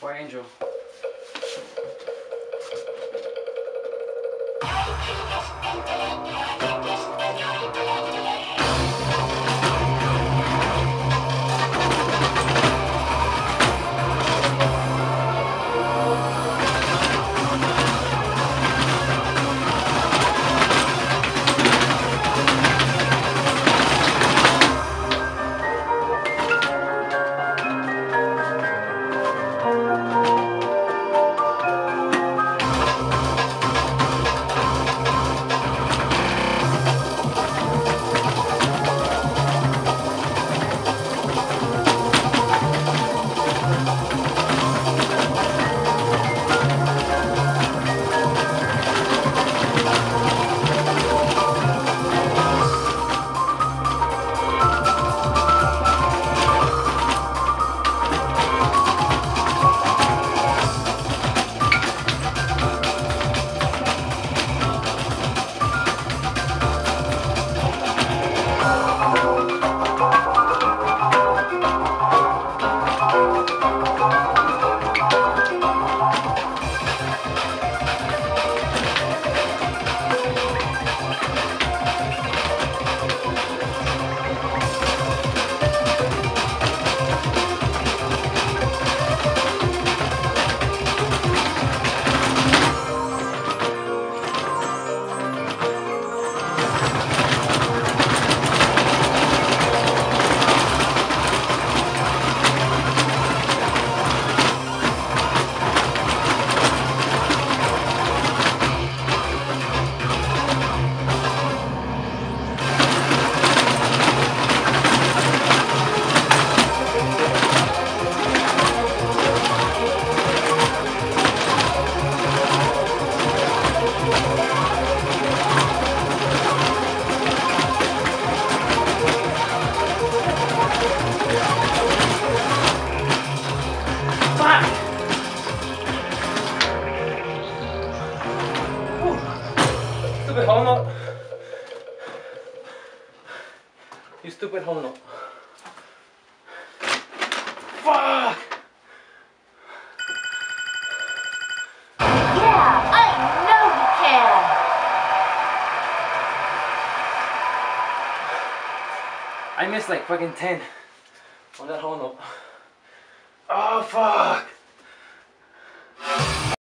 Boy Angel. Stupid hole nut. You stupid hole nut. Fuck! Yeah, I know you can. I missed like fucking 10 on that hole nut. Oh fuck!